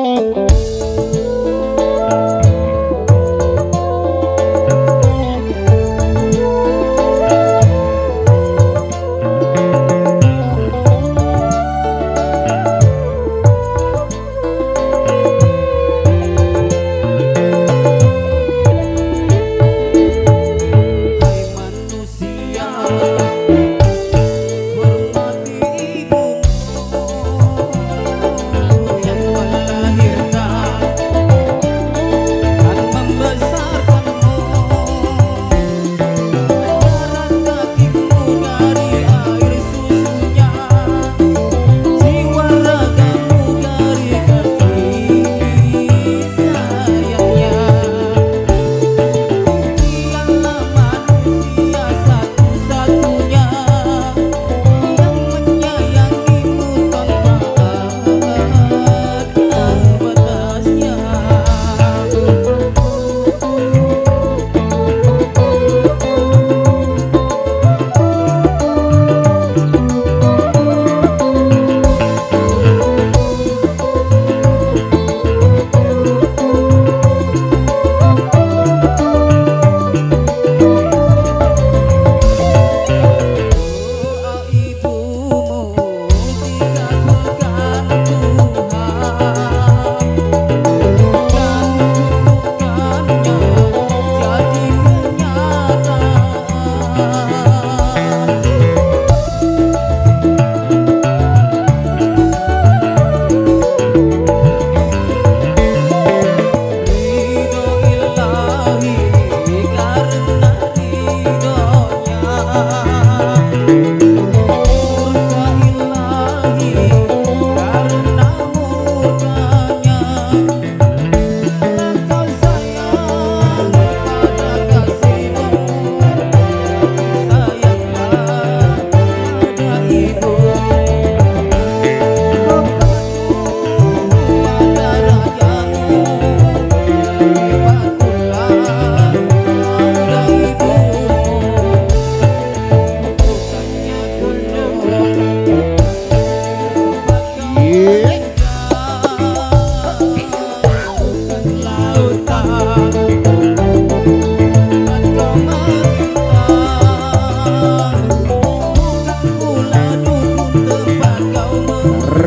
Música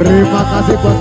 Terima kasih buat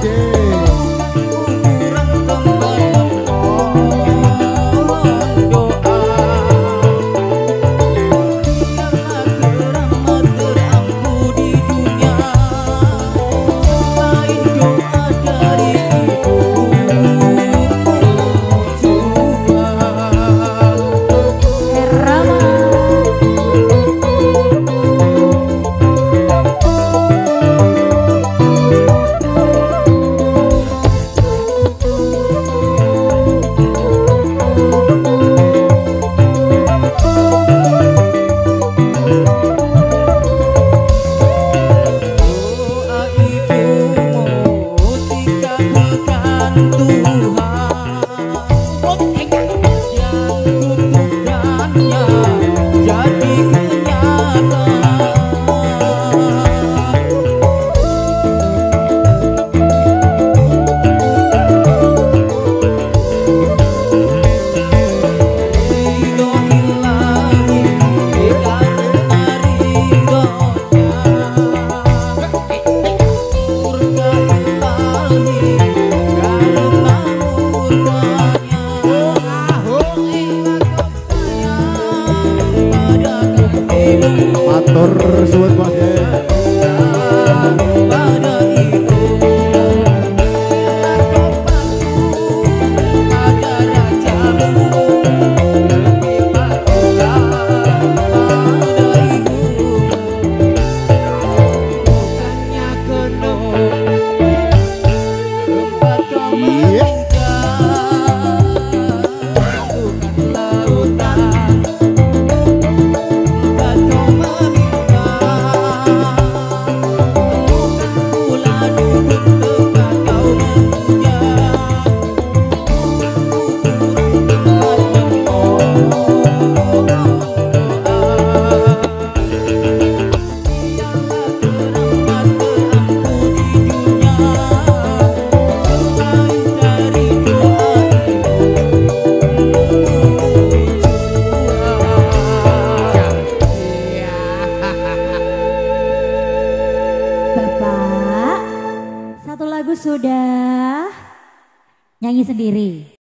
Matur suwun Pak. Sudah nyanyi sendiri.